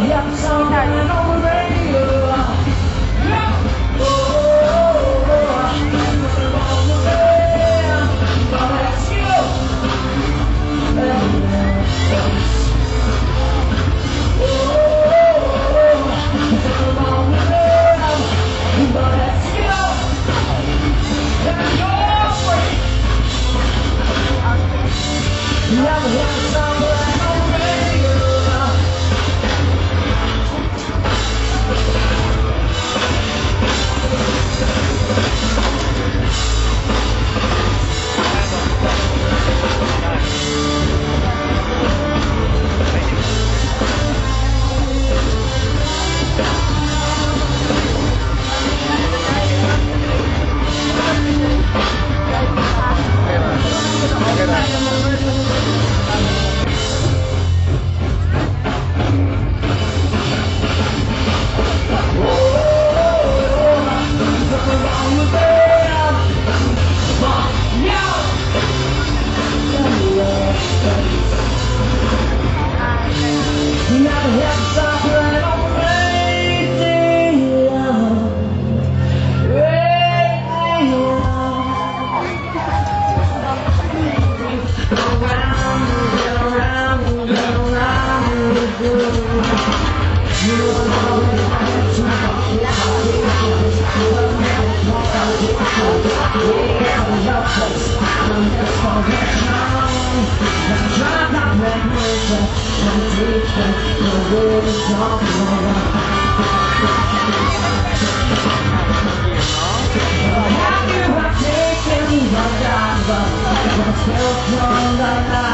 hear something on the radio. Yeah. Take my time, come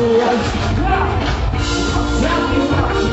you know?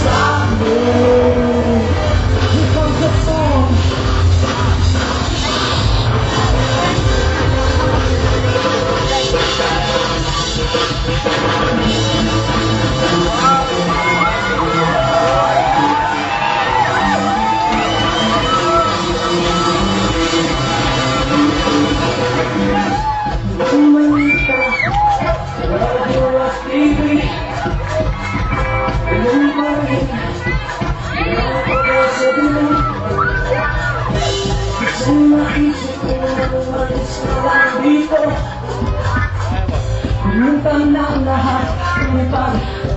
Stop me.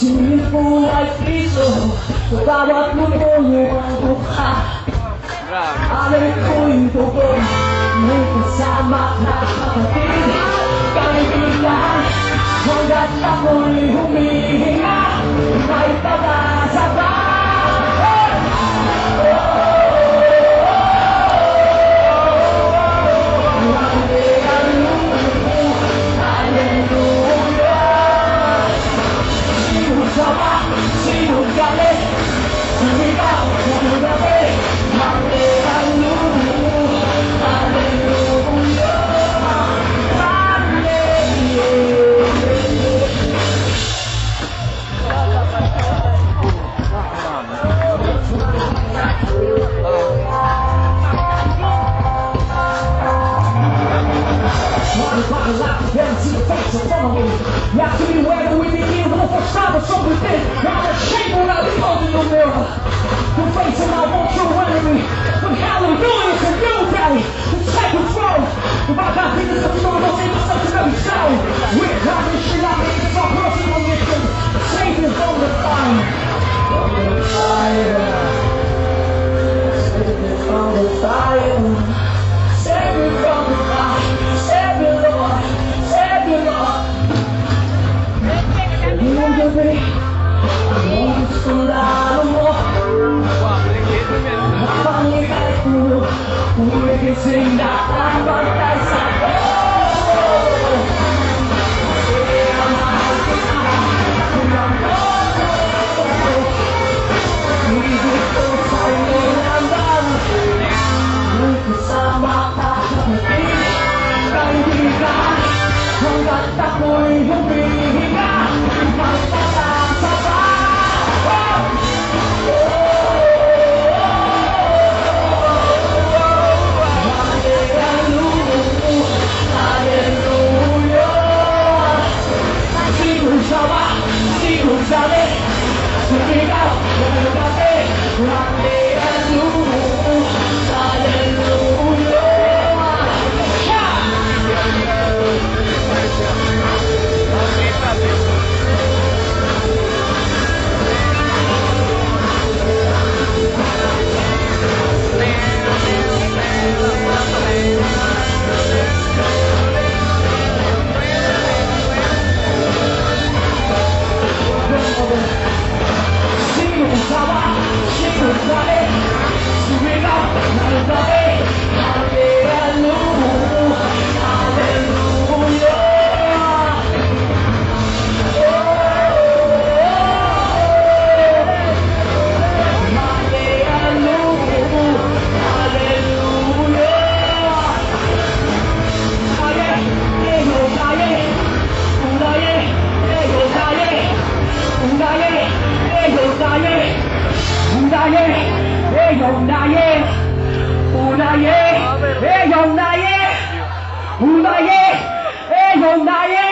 Sino po ay piso Sa bawat mundo ang mukha Alay ko'y dugo May kasama na kapatid Kaibigan Hanggat ako'y humihinga May pag-asabay Yeah, to be where do we begin? Wolf or Shabbos, so we think. The mirror. Face of my one true enemy. But hallelujah is a new day. To take control. If I got things to throw, don't say myself to every. We're driving shit out Napangitay ko, umigising na ang bantay sa ဘူနာယေဟေယုံနာယေဘူနာယေဟေယုံနာယေ